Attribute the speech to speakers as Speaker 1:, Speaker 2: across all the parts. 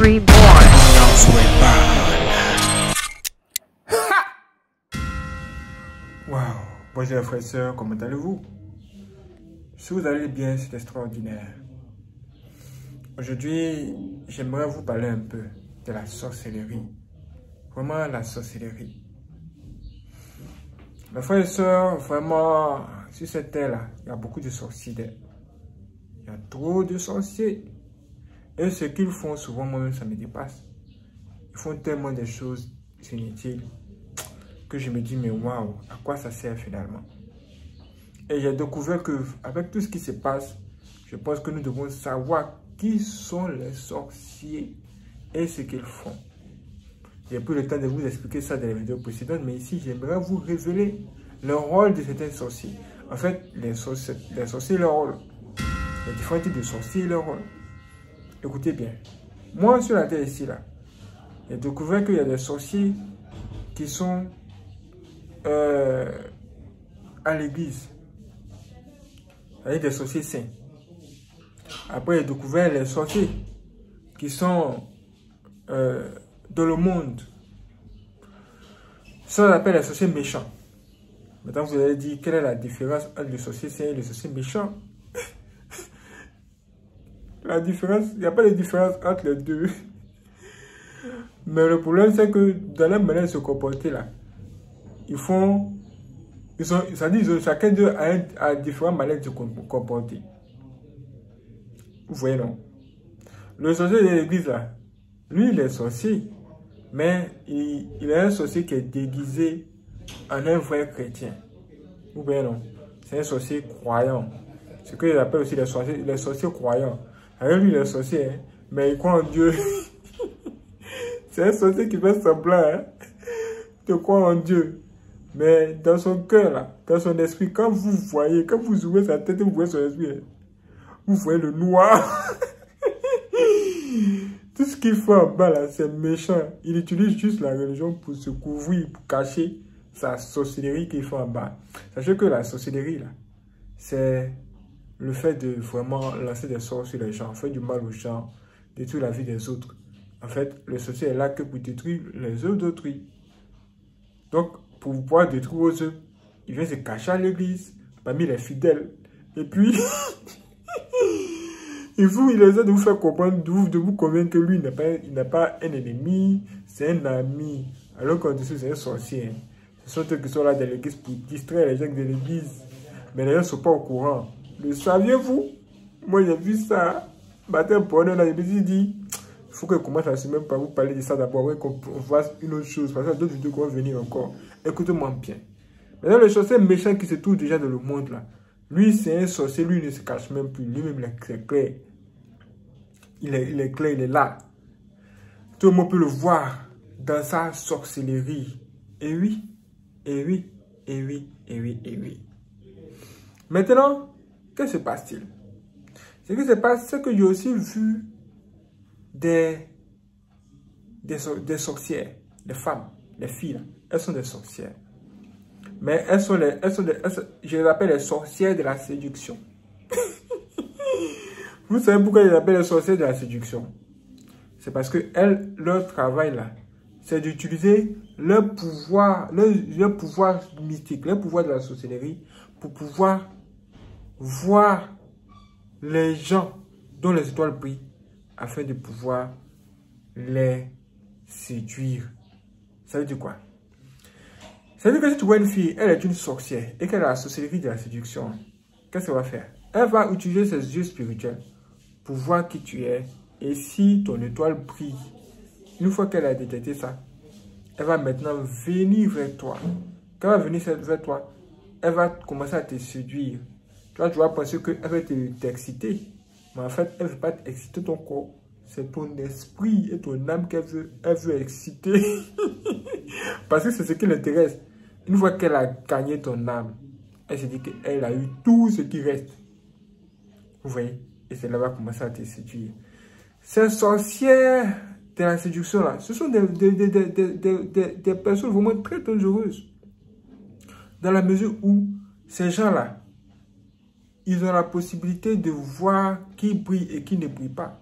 Speaker 1: Reborn.
Speaker 2: Bonjour frères et sœurs, comment allez-vous? Si vous allez bien, c'est extraordinaire. Aujourd'hui, j'aimerais vous parler un peu de la sorcellerie. Vraiment la sorcellerie. Mes frères et sœurs, vraiment, sur cette terre-là, il y a beaucoup de sorciers. Il y a trop de sorciers. Et ce qu'ils font, souvent, moi-même, ça me dépasse. Ils font tellement de choses inutiles que je me dis, mais waouh, à quoi ça sert finalement? Et j'ai découvert que avec tout ce qui se passe, je pense que nous devons savoir qui sont les sorciers et ce qu'ils font. J'ai plus le temps de vous expliquer ça dans les vidéos précédentes, mais ici, j'aimerais vous révéler le rôle de certains sorciers. En fait, les sorciers, les sorciers leur rôle. Les différents types de sorciers, leur rôle. Écoutez bien. Moi, sur la terre ici, là, j'ai découvert qu'il y a des sorciers qui sont euh, à l'église. Avec des sorciers saints. Après, j'ai découvert les sorciers qui sont euh, dans le monde. Ça, on appelle les sorciers méchants. Maintenant, vous allez dire, quelle est la différence entre les sorciers saints et les sorciers méchants La différence, il n'y a pas de différence entre les deux. Mais le problème, c'est que dans la manière de se comporter là, ils font. Ils sont, ça dit, chacun d'eux a, a différentes manières de se comporter. Vous voyez, non? Le sorcier de l'église là, lui, il est sorcier, mais il, il est un sorcier qui est déguisé en un vrai chrétien. Vous voyez, non? C'est un sorcier croyant. Ce qu'ils appellent aussi les sorciers, les sorciers croyants. Alors lui, il est sorcier, hein, mais il croit en Dieu. C'est un sorcier qui fait semblant hein, de croire en Dieu. Mais dans son cœur, là, dans son esprit, quand vous voyez, quand vous ouvrez sa tête, vous voyez son esprit, hein, vous voyez le noir. Tout ce qu'il fait en bas, là, c'est méchant. Il utilise juste la religion pour se couvrir, pour cacher sa sorcellerie qu'il fait en bas. Sachez que la sorcellerie, là, c'est le fait de vraiment lancer des sorts sur les gens, faire du mal aux gens, détruire la vie des autres. En fait, le sorcier est là que pour détruire les œuvres d'autrui. Donc, pour pouvoir détruire vos œuvres, il vient se cacher à l'église, parmi les fidèles. Et puis, il, vous, il essaie de vous faire comprendre, de vous, de vous convaincre que lui, il n'a pas, pas un ennemi, c'est un ami. Alors qu'en dessous, c'est un sorcier. Ce sont eux qui sont là dans l'église pour distraire les gens de l'église. Mais les gens ne sont pas au courant. Le saviez-vous? Moi, j'ai vu ça. Matin, pour là, je me suis dit, il faut que je commence à même pas vous parler de ça d'abord, qu'on fasse une autre chose. Parce que d'autres vidéos vont venir encore. Écoutez-moi bien. Maintenant, le sorcier méchant qui se trouve déjà dans le monde là, lui, c'est un sorcier, lui, il ne se cache même plus. Lui-même, il est clair. Il est, il est clair, il est là. Tout le monde peut le voir dans sa sorcellerie. Et oui, et oui, et oui, et oui, et oui. Maintenant, que se passe-t-il? Ce qui se passe, c'est que j'ai aussi vu des, des, sorcières, des femmes, des filles, elles sont des sorcières. Mais elles sont les, elles sont des, je les appelle les sorcières de la séduction. Vous savez pourquoi je les appelle les sorcières de la séduction? C'est parce que elles, leur travail là, c'est d'utiliser leur pouvoir, leur, leur, pouvoir mystique, leur pouvoir de la sorcellerie pour pouvoir voir les gens dont les étoiles brillent afin de pouvoir les séduire. Ça veut dire quoi? Ça veut dire que si tu vois une fille, elle est une sorcière et qu'elle a la sorcellerie de la séduction, qu'est-ce qu'elle va faire? Elle va utiliser ses yeux spirituels pour voir qui tu es et si ton étoile brille. Une fois qu'elle a détecté ça, elle va maintenant venir vers toi. Quand elle va venir vers toi, elle va commencer à te séduire. Toi, tu vas penser qu'elle va t'exciter. Mais en fait, elle ne veut pas exciter ton corps. C'est ton esprit et ton âme qu'elle veut, elle veut exciter. Parce que c'est ce qui l'intéresse. Une fois qu'elle a gagné ton âme, elle se dit qu'elle a eu tout ce qui reste. Vous voyez? Et c'est là va commencer à te séduire. Ces sorcières de la séduction là, ce sont des, des, des, des personnes vraiment très dangereuses. Dans la mesure où ces gens-là, ils ont la possibilité de voir qui brille et qui ne brille pas.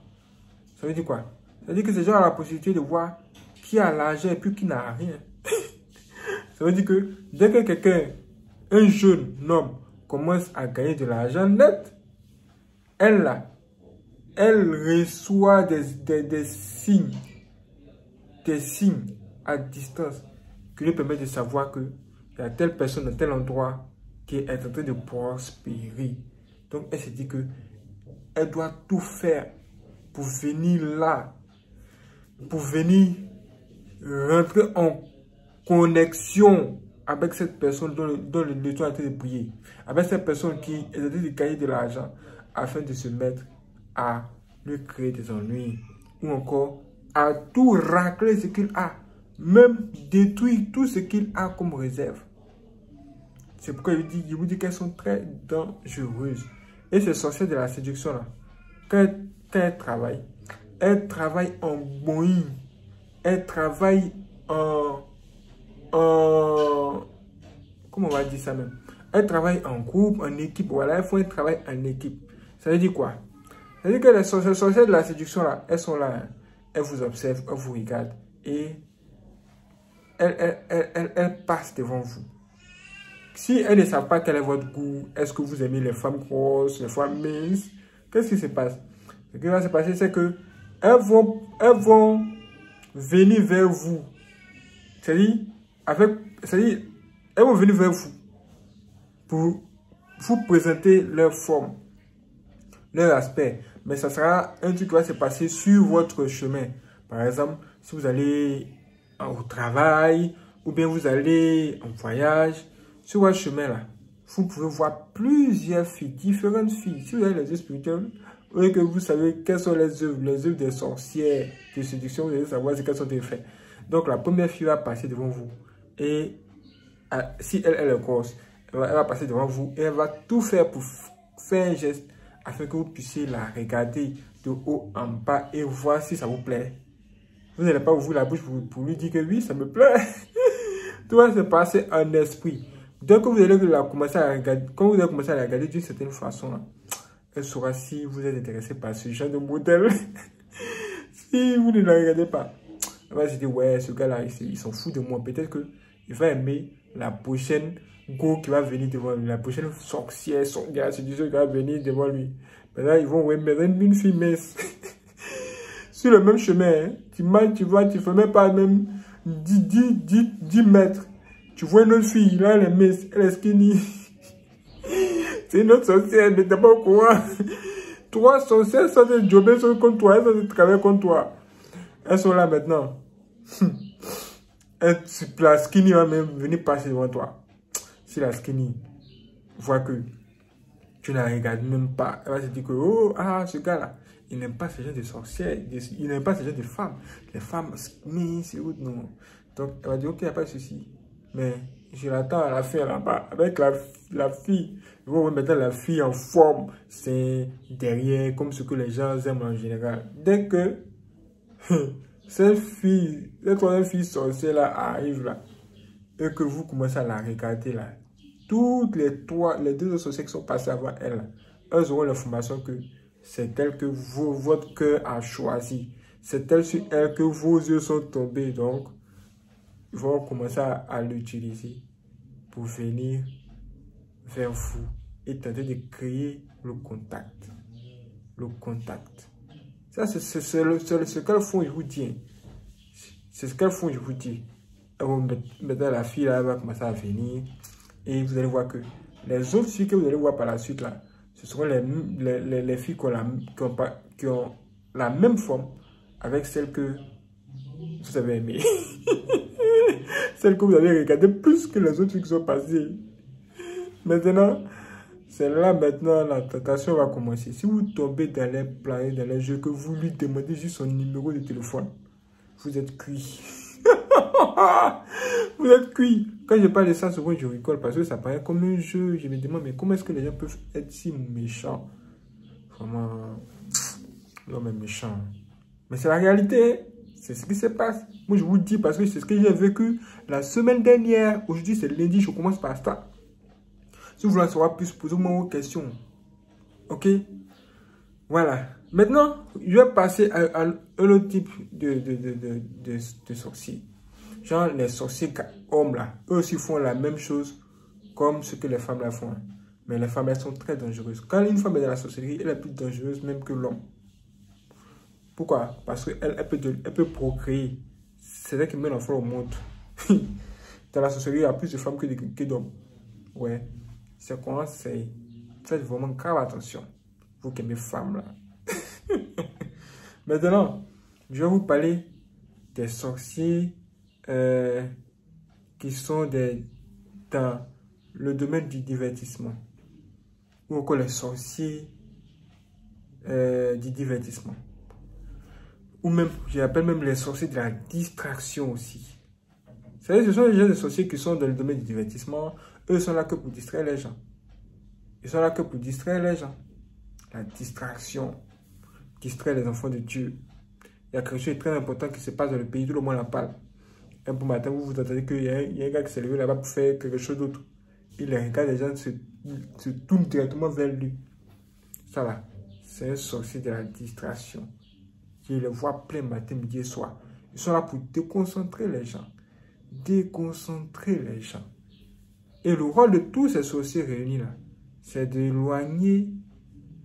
Speaker 2: Ça veut dire quoi? C'est-à-dire que ces gens ont la possibilité de voir qui a l'argent et puis qui n'a rien. Ça veut dire que dès que quelqu'un, un jeune homme, commence à gagner de l'argent net, elle là, elle reçoit des, des, signes, des signes à distance qui lui permettent de savoir que il y a telle personne dans tel endroit qui est en train de prospérer. Donc elle se dit que elle doit tout faire pour venir là, pour venir rentrer en connexion avec cette personne dont le, dont le, train de prier, avec cette personne qui est en train de gagner de l'argent afin de se mettre à lui créer des ennuis ou encore à tout racler ce qu'il a, même détruire tout ce qu'il a comme réserve. C'est pourquoi dit, vous dit qu'elles sont très dangereuses. Et ces sorcières de la séduction là, quand, elles travaillent, elles travaillent en boing, elles travaillent en, en, comment on va dire ça même, elles travaillent en groupe, en équipe, voilà, elles font un travail en équipe. Ça veut dire quoi? Ça veut dire que les sorcières de la séduction, là, elles sont là. Hein. Elles vous observent, elles vous regardent. Et elles, elles, elles, passent devant vous. Si elles ne savent pas quel est votre goût, est-ce que vous aimez les femmes grosses, les femmes minces, qu'est-ce qui se passe? Ce qui va se passer, c'est que elles vont, elles vont venir vers vous. C'est-à-dire, c'est-à-dire, elles vont venir vers vous pour vous présenter leur forme leur aspect. Mais ça sera un truc qui va se passer sur votre chemin. Par exemple, si vous allez au travail ou bien vous allez en voyage, sur votre chemin là, vous pouvez voir plusieurs filles, différentes filles. Si vous avez les yeux spirituels, ou que vous savez quelles sont les œuvres, les œuvres des sorcières de séduction, vous allez savoir quelles sont des faits. Donc la première fille va passer devant vous. Et ah, si elle, elle est grosse, elle va passer devant vous et elle va tout faire pour faire un geste afin que vous puissiez la regarder de haut en bas et voir si ça vous plaît. Vous n'allez pas ouvrir la bouche pour, lui dire que oui, ça me plaît. Tout va se passer en esprit. Dès que vous allez la commencer à regarder, quand vous allez commencer à la regarder d'une certaine façon, elle saura si vous êtes intéressé par ce genre de modèle. si vous ne la regardez pas, elle va se dire, ouais, ce gars-là, il s'en fout de moi. Peut-être qu'il va aimer la prochaine go qui va venir devant lui, la prochaine sorcière, son gars, c'est qui va venir devant lui. Maintenant, ils vont, ouais, mais une fille mince. Sur le même chemin, hein, tu tu vois, tu fais même pas même 10, 10, 10, 10 mètres. Tu vois une autre fille, là, elle est mince, elle est skinny. c'est une autre sorcière, mais t'es pas au courant. Trois sorcières sont de jobber contre toi, elles sont de travailler contre toi. Elles sont là maintenant. la skinny va même venir passer devant toi. Si la skinny voit que tu ne la regardes même pas, elle va se dire que, oh, ah, ce gars-là, il n'aime pas ce genre de sorcières, il n'aime pas ce genre de femmes. Les femmes skinny, c'est où, non. Donc, elle va dire, ok, il n'y a pas de souci. Mais je l'attends à la fin là-bas, avec la, la fille. Ils vont mettre la fille en forme, c'est derrière, comme ce que les gens aiment en général. Dès que cette fille, cette troisième fille sorcière là arrive là, et que vous commencez à la regarder là, toutes les trois, les deux autres qui sont passées avant elle, elles auront l'information que c'est elle que votre cœur a choisi. C'est elle sur elle que vos yeux sont tombés. Donc, vont commencer à, l'utiliser pour venir vers vous et tenter de créer le contact. Le contact. Ça, c'est ce qu'elles font, je vous dis. C'est ce qu'elles font, je vous dis. Maintenant, la fille, là, va commencer à venir. Et vous allez voir que les autres filles que vous allez voir par la suite, là, ce seront les, les, les, filles qui ont, la, qui, ont, la même forme avec celles que vous avez aimées. celles que vous avez regardées plus que les autres qui sont passées. Maintenant, c'est là maintenant la tentation va commencer. Si vous tombez dans les plans, dans les jeux, que vous lui demandez juste son numéro de téléphone, vous êtes cuit. Vous êtes cuit. Quand je parle de ça, souvent je rigole parce que ça paraît comme un jeu. Je me demande, mais comment est-ce que les gens peuvent être si méchants? Vraiment, l'homme est méchant. Mais c'est la réalité. C'est ce qui se passe. Moi, je vous dis parce que c'est ce que j'ai vécu la semaine dernière. Aujourd'hui, c'est lundi. Je commence par ça. Si vous voulez en savoir plus, posez-moi vos questions. Ok? Voilà. Maintenant, je vais passer à, un autre type de, de, de, de, sorciers. Genre les sorciers hommes là, eux aussi font la même chose comme ce que les femmes font. Mais les femmes elles sont très dangereuses. Quand une femme est dans la sorcellerie, elle est plus dangereuse même que l'homme. Pourquoi? Parce qu'elle elle peut, elle peut procréer. C'est elle qui met l'enfant au monde. dans la sorcellerie, il y a plus de femmes que d'hommes. Ouais. C'est quoi? C'est. Faites vraiment grave attention. Vous qui aimez femmes là. Maintenant, je vais vous parler des sorciers euh, qui sont des, dans le domaine du divertissement. Ou encore les sorciers euh, du divertissement. Ou même, j'appelle même les sorciers de la distraction aussi. Vous ce sont les gens de sorciers qui sont dans le domaine du divertissement. Eux sont là que pour distraire les gens. Ils sont là que pour distraire les gens. La distraction distraire les enfants de Dieu. Il y a quelque chose de très important qui se passe dans le pays, tout le monde en parle. Un bon matin, vous vous entendez qu'il y, a un gars qui s'est levé là-bas pour faire quelque chose d'autre. Il regarde, les gens se, se tournent directement vers lui. Ça là, c'est un sorcier de la distraction. Les vois plein matin, midi et soir. Ils sont là pour déconcentrer les gens. Déconcentrer les gens. Et le rôle de tous ces sorciers réunis là, c'est d'éloigner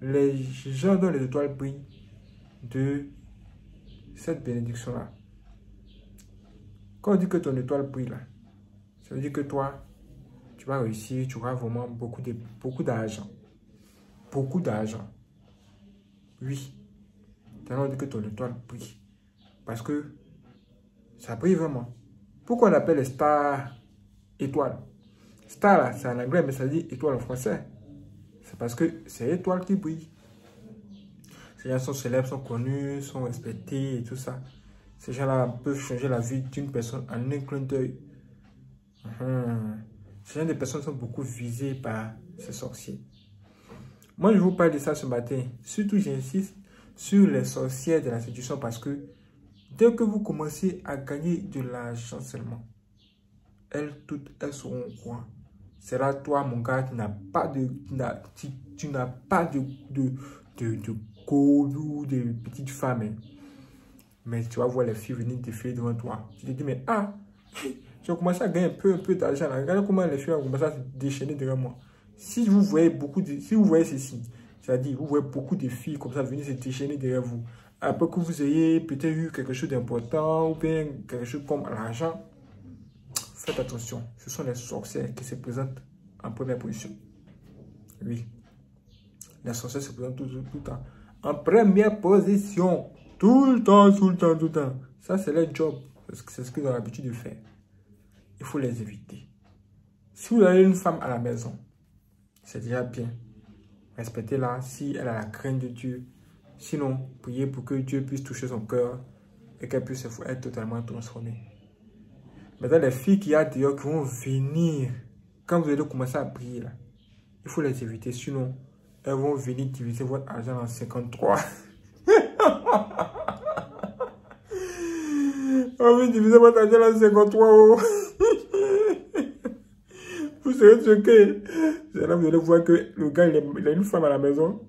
Speaker 2: les gens dont les étoiles brillent de cette bénédiction-là. Quand on dit que ton étoile brille là, ça veut dire que toi, tu vas réussir, tu auras vraiment beaucoup de beaucoup d'argent. Beaucoup d'argent. Oui. On dit que ton étoile brille. Parce que ça brille vraiment. Pourquoi on appelle les stars étoiles? Star c'est en anglais, mais ça dit étoile en français. C'est parce que c'est étoile qui brille. Ces gens sont célèbres, sont connus, sont respectés et tout ça. Ces gens-là peuvent changer la vie d'une personne en un clin d'œil. Hum. Ces gens de personnes sont beaucoup visées par ces sorciers. Moi, je vous parle de ça ce matin. Surtout, j'insiste sur les sorcières de la séduction parce que dès que vous commencez à gagner de l'argent seulement, elles toutes, elles seront quoi C'est là, toi, mon gars, tu n'as pas de, tu, n'as pas de, de, de, de ou des petites femmes. Hein. Mais tu vas voir les filles venir défiler devant toi. Tu te dis, mais ah, j'ai commencé à gagner un peu, un peu d'argent. Regardez comment les filles ont commencé à se déchaîner devant moi. Si vous voyez beaucoup de, si vous voyez ceci, c'est-à-dire, vous voyez beaucoup de filles comme ça venir se déchaîner derrière vous. Après que vous ayez peut-être eu quelque chose d'important ou bien quelque chose comme l'argent, faites attention. Ce sont les sorcières qui se présentent en première position. Oui. Les sorcières se présentent tout, tout le temps en première position. Tout le temps, tout le temps, tout le temps. Ça, c'est leur job. C'est ce qu'ils ont l'habitude de faire. Il faut les éviter. Si vous avez une femme à la maison, c'est déjà bien. Respectez-la si elle a la crainte de Dieu. Sinon, priez pour que Dieu puisse toucher son cœur et qu'elle puisse être totalement transformée. Maintenant, les filles qui y a dehors qui vont venir, quand vous allez commencer à prier, là, il faut les éviter. Sinon, elles vont venir diviser votre argent en 53. On va diviser votre argent en 53. vous serez choqués. Là, vous allez voir que le gars, il a une femme à la maison.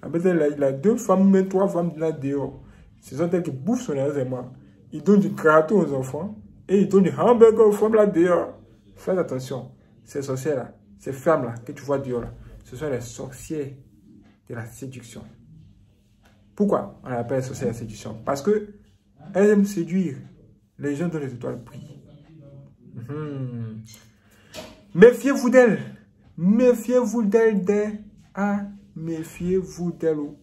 Speaker 2: Après, il a deux femmes, même trois femmes là dehors. Ce sont elles qui bouffent son argent. Ils donnent du gâteau aux enfants et ils donnent du hamburger aux femmes là dehors. Faites attention. Ces sorcières là, ces femmes là que tu vois dehors là ce sont les sorciers de la séduction. Pourquoi on appelle sorciers de la séduction? Parce que elles aiment séduire les gens dont les étoiles brillent. Mhm. Méfiez-vous d'elles. Méfiez-vous d'elles dès à méfiez-vous d'elles.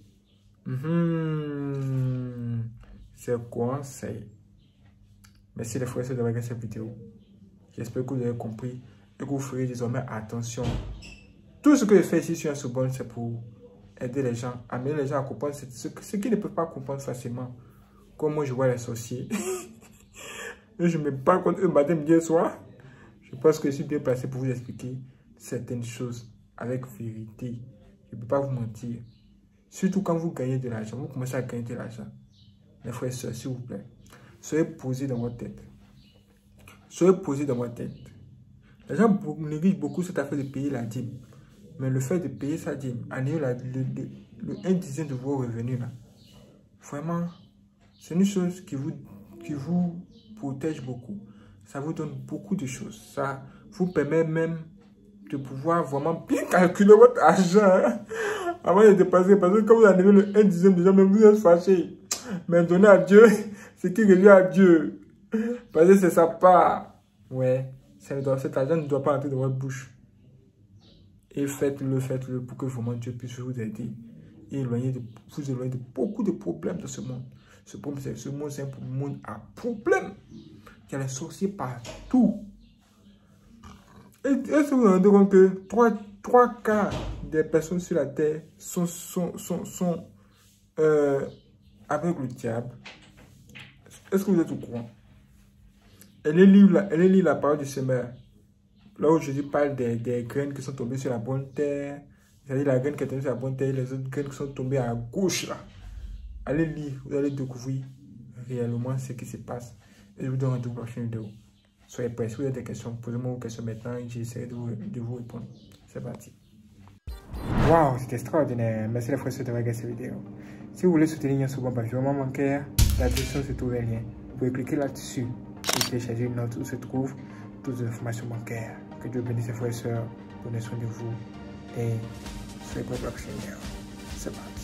Speaker 2: Mhm. C'est conseil. Merci les frères et de regarder cette vidéo. J'espère que vous avez compris et que vous ferez désormais attention tout ce que je fais ici sur un c'est pour aider les gens, amener les gens à comprendre ce, ce qu'ils ne peuvent pas comprendre facilement. Comme moi, je vois les sorciers. je me bats contre eux matin, et soir. Je pense que je suis bien placé pour vous expliquer certaines choses avec vérité. Je ne peux pas vous mentir. Surtout quand vous gagnez de l'argent, vous commencez à gagner de l'argent. Mes frères et soeurs, s'il vous plaît, soyez posés dans votre tête. Soyez posés dans votre tête. Les gens négligent beaucoup cette affaire de payer la dîme. Mais le fait de payer sa dîme, en ayant le, le, 1 dixième de vos revenus, là, Vraiment, c'est une chose qui vous, qui vous protège beaucoup. Ça vous donne beaucoup de choses. Ça vous permet même de pouvoir vraiment bien calculer votre argent hein, avant de dépasser. Parce que quand vous arrivez le 1 dixième déjà, même vous êtes fâché. Mais donner à Dieu ce qui revient à Dieu? Parce que c'est sa part. Ouais, cet argent ne doit pas entrer dans votre bouche. Et faites-le, faites-le pour que vraiment Dieu puisse vous aider et éloigner de, vous éloigner de beaucoup de problèmes dans ce monde. Ce, monde, ce monde, c'est un monde à problème. Il y a les sorciers partout. Est-ce que vous vous rendez compte que trois, quarts des personnes sur la terre sont, sont, sont, sont euh, avec le diable Est-ce que vous êtes au courant? Elle lire elle est la parole du semeur. Là où Jésus parle des, des graines qui sont tombées sur la bonne terre, c'est-à-dire la graine qui est tombée sur la bonne terre, les autres graines qui sont tombées à gauche là. Allez lire, vous allez découvrir réellement ce qui se passe. Et je vous donne rendez-vous la prochaine vidéo. Soyez prêts. Si vous avez des questions, posez-moi vos questions maintenant et j'essaierai de vous, de vous répondre. C'est parti. Waouh, c'était extraordinaire. Merci les frères de regarder cette vidéo. Si vous voulez soutenir ce bon vraiment bancaire, la description se trouve un lien. Vous pouvez cliquer là-dessus et télécharger une note où se trouvent toutes les informations bancaires. Que Dieu bénisse les frères et sœurs. Prenez soin de vous et soyez prêts pour la prochaine vidéo. C'est parti.